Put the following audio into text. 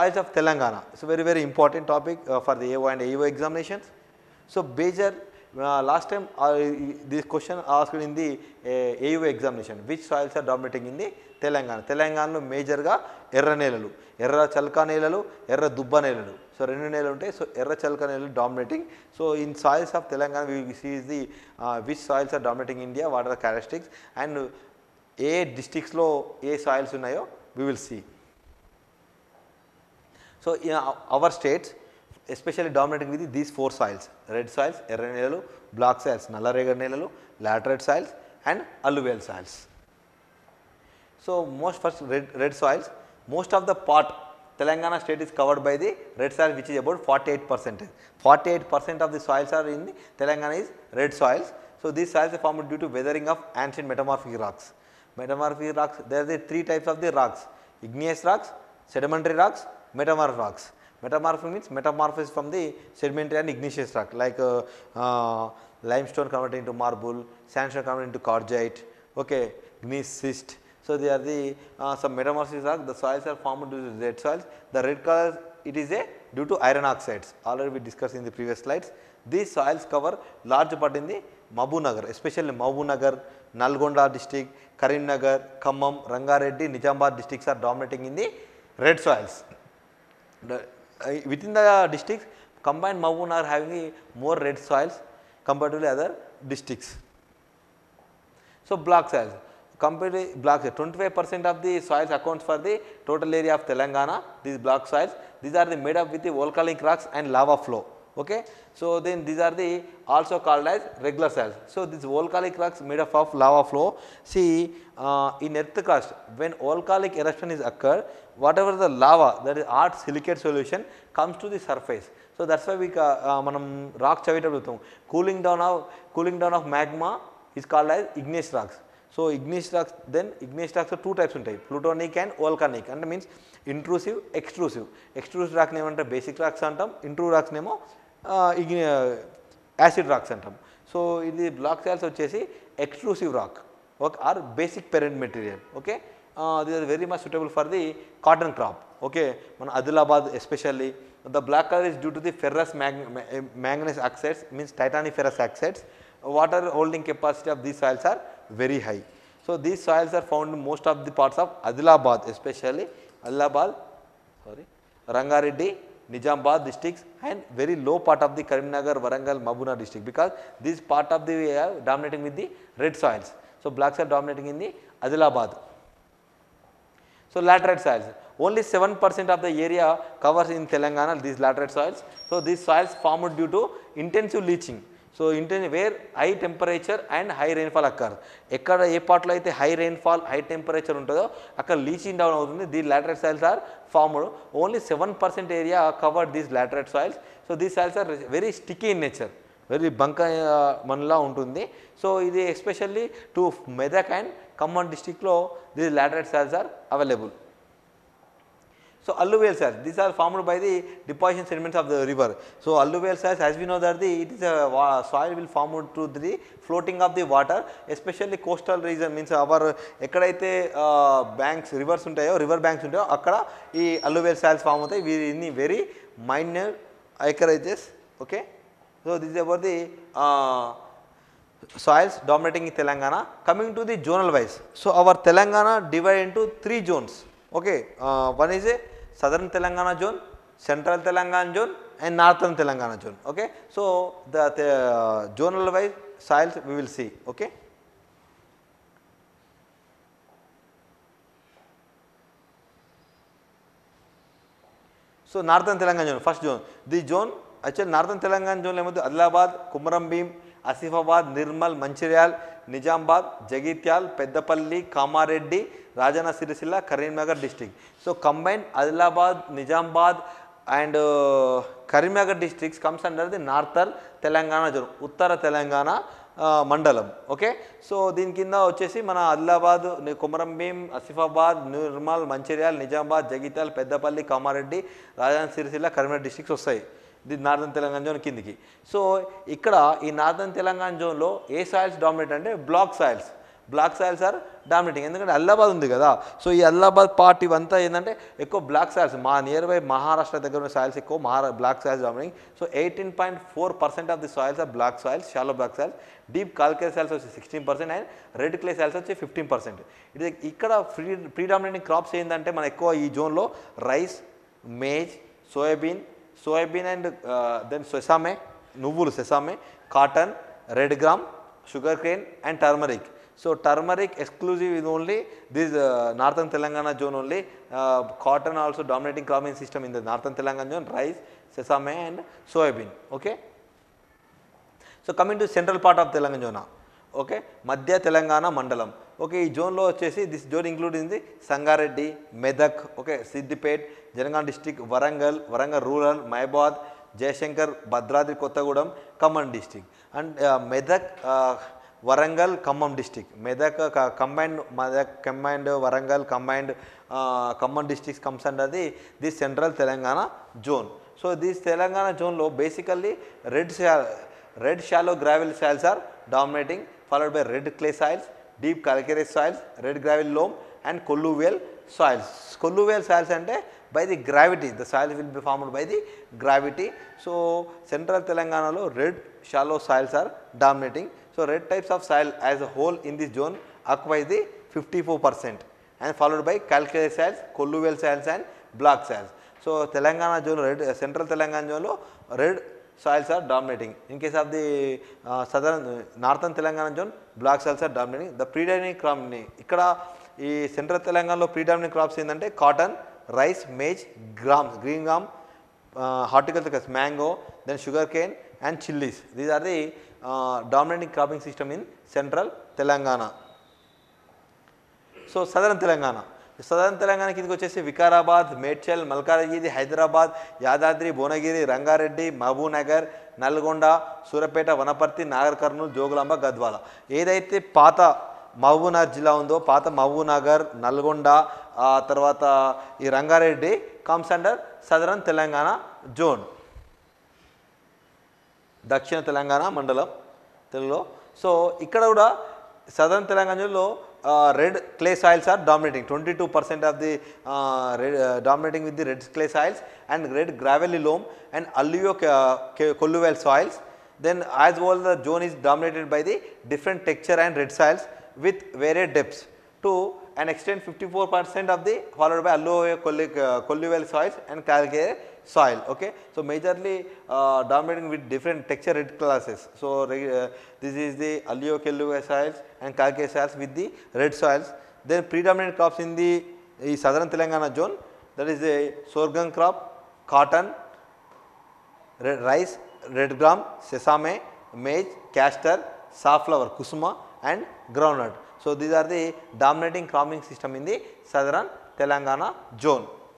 soils of Telangana. It's a very, very important topic uh, for the AO and AEO examinations. So, major uh, last time uh, this question asked in the uh, AU examination which soils are dominating in the Telangana తెలంగాణలో మేజర్గా ఎర్ర నేలలు ఎర్ర చల్కా నేలలు ఎర్ర దుబ్బ నేలలు సో రెండు నేలలు ఉంటాయి సో ఎర్ర చల్కా నేలలు dominating so in soils of Telangana we sees the which soils are dominating India what are the characteristics and ఏ డిస్టిక్స్లో ఏ సాయిల్స్ ఉన్నాయో we will see so in our- our states especially dominating with these four soils red soils ఎర్ర నేలలు black soils నల్లరేగడి నేలలు laterite soils and alluvial soils so most first red, red soils most of the part telangana state is covered by the red soil which is about 48 percent 48 percent of the soils are in the telangana is red soils so these soils are formed due to weathering of ancient metamorphic rocks metamorphic rocks there are the three types of the rocks igneous rocks sedimentary rocks metamorphic rocks metamorphic means metamorphosis from the sedimentary and igneous rock like uh, uh, limestone converted into marble sandstone converted into quartzite okay gneiss schist so they are the uh, some metamorphosis rock the soils are formed due to red soils. The red color it is a due to iron oxides. Already we discussed in the previous slides. These soils cover large part in the Nagar, especially Nagar, Nalgonda district, Karimnagar, Khammam, Rangareddy, Nizamabad districts are dominating in the red soils. The, uh, within the districts, combined Mahbub are having more red soils compared to the other districts. So, black soils. Compared to black soils, 25 percent of the soils accounts for the total area of Telangana, these black soils. These are the made up with the volcanic rocks and lava flow. Okay. So, then these are the also called as regur soils. So, this volcanic rocks made up of lava flow. See uh, in earthcrust when volcanic eruption is occur whatever the lava that is hard silicate solution comes to the surface. So, that is why we uh, మనం rock చవేటప్పుడు cooling down of cooling down of is called as igneous rocks. rocks so igneous rocks then igneous rocks two types ఉంటాయి plutonic and ఓల్కానిక్ అంటే means ఇంట్రూసివ్ ఎక్స్ట్రూసివ్ ఎక్స్ట్రూసివ్ రాక్ని ఏమంటే basic racks అంటాం ఇంట్రూ రాక్స్నేమో ఇగ్ని acid rocks అంటాం so ఇది black soils వచ్చేసి extrusive rock okay are basic parent material okay this are very much suitable for the cotton crop okay మన Adilabad especially the black colour is due to the ferrous manganese oxides means titanic ferrous oxides water holding capacity of these soils are very high. So, these soils are found in most of the parts of Adilabad especially Adilabad, sorry, Rangareddy, Nizamabad districts and very low part of the Karimnagar, Warangal, Mabuna district because this part of the uh, dominating with the red soils. So, blacks are dominating in the Adilabad. So, laterite soils, only 7 percent of the area covers in Telangana these laterite soils. So, these soils formed due to intensive leaching. So ఇంటెన్ where high temperature and high rainfall occur. ఎక్కడ ఏ పార్ట్లో అయితే high rainfall high temperature ఉంటుందో అక్కడ leaching down అవుతుంది. The laterite soils are formed only seven percent area covered these laterite soils so these soils are very sticky in nature very బంక మనలా ఉంటుంది. సో ఇది especially to Medak and Khammam డిస్టిక్లో these laterite soils are available So, alluvial soils, these are formed by the deposition sediments of the river. So, alluvial soils as we know that the it is a wa- soil will form to the floating of the water especially coastal region means our ఎక్కడైతే banks reverse ఉంటాయో river banks ఉంటాయో అక్కడ ఈ అల్లువేల్ soils form అవుతాయి we in very minor ఐకరేజెస్ okay so this about the soils dominating in Telangana. Coming to the zonal wise, so our Telangana divided into three zones. Okay, uh, one is a southern Telangana zone, central Telangana zone and northern Telangana zone. Okay. So, the, the uh, zonal wise soils we will see. Okay. So, northern Telangana zone first zone, the zone actually northern Telangana zone Adilabad, Kumram Bhim, Asifabad Nirmal Mancherial Nizamabad Jagtial Peddapalli Kamareddy Rajanna Sircilla Karimnagar district. So combine Adilabad Nizamabad and Karimnagar districts comes under the northern Telangana zone ఉత్తర తెలంగాణ మండలం. Okay? So దీని కింద వచ్చేసి మన ఆదిలాబాద్ కొమరంభీం ఆసిఫాబాద్ నిర్మల్ మంచిర్యాల్ నిజామాబాద్ జగిత్యాల్ పెద్దపల్లి కామారెడ్డి రాజధాని Sircilla Karimnagar districts వస్తాయి. ఇది northern Telangana zone కిందికి. So ఇక్కడ ఈ నార్థన్ తెలంగాణ జోన్లో ఏ సాయిల్స్ డామినేట్ అంటే black soils. Black soils are dominating. ఎందుకంటే అల్లాబాద్ ఉంది కదా. సో ఈ అల్లాబాద్ పార్ట్ ఇవంతా ఏంటంటే ఎక్కువ బ్లాక్ సాయిల్స్. మా నియర్ బై మహారాష్ట్ర దగ్గర ఉన్న సాయిల్స్ ఎక్కువ మహారా black soils dominating. So eighteen point four percent of the soils are black soils shallow black soils. Deep కాల్కే soils వచ్చి sixteen percent and red clay soils వచ్చి fifteen percent. ఇది ఇక్కడ free ప్రీడామినేటింగ్ crops ఏంటంటే మన ఎక్కువ ఈ జోన్లో rice maize soybean soybean and uh, then sesame, nuvul sesame, cotton, red gram, sugar cane and turmeric. So, turmeric exclusive is only this uh, northern Telangana zone only, uh, cotton also dominating cropping system in the northern Telangana zone, rice, sesame and soybean. Okay. So, coming to central part of Telangana, okay, Madhya Telangana Mandalam okay, zone low chesi, this zone includes in the Sangareddy, Medak, okay, Siddipet, Jangaon district, Warangal, Warangal rural, Mahabubabad, Jayashankar, Bhadradri Kothagudem, Khammam district. And Medak, uh, Warangal, Khammam uh, district. Medak uh, combined, combined, Warangal combined, uh, Khammam Khammam districts comes under the, this central Telangana zone. So, this Telangana zone low basically red, red shallow gravel soils are dominating followed by red clay soils deep calcareous soils, red gravel loam and colluvial soils. Colluvial soils and by the gravity, the soils will be formed by the gravity. So, central Telangana lo red shallow soils are dominating. So, red types of soil as a whole in this zone occupies the 54 percent and followed by calcareous soils, colluvial soils and black soils. So, Telangana zone red, uh, central Telangana zone lo red soils are dominating. In case of the uh, southern, northern Telangana zone, black soils are dominating. The predominant crop ఇక్కడ ఈ central తెలంగాణలో predominant crops ఏంటంటే cotton rice maize grams green gram horticulture mango then sugar cane and chillies these are the dominating cropping system in central Telangana so southern Telangana southern Telangana కిందకి వచ్చేసి వికారాబాద్ మేడ్చల్ మల్కాజ్గిరి హైదరాబాద్ యాదాద్రి భువనగిరి రంగారెడ్డి మహబూబ్నగర్ నల్గొండ సూరపేట వనపర్తి నాగర్ కర్నూలు జోగులాంబ గద్వాల. ఏదైతే పాత మహబూబ్నగర్ జిల్లా ఉందో పాత మహబూబ్నగర్ నల్గొండ తర్వాత ఈ Rangareddy comes under southern Telangana zone. దక్షిణ తెలంగాణ మండలం తెలుగులో. సో ఇక్కడ కూడా సదర్న్ తెలంగాణలో uh, red clay soils are dominating 22 percent of the uh, red, uh, dominating with the red clay soils and red gravelly loam and alluvial uh, colluvial soils. Then as well the zone is dominated by the different texture and red soils with varied depths to an extent 54 percent of the followed by alluvial colluvial uh, soils and calcare soil okay so majorly uh, dominating with different texture red classes so uh, this is the alluvial soils and calcare soils with the red soils then predominant crops in the ఈ southern telangana zone that is the sorghum crop cotton red rice, red gram, sesame, maize, castor, safflower, kusuma and groundnut. So these are the dominating cropping system in the southern Telangana zone.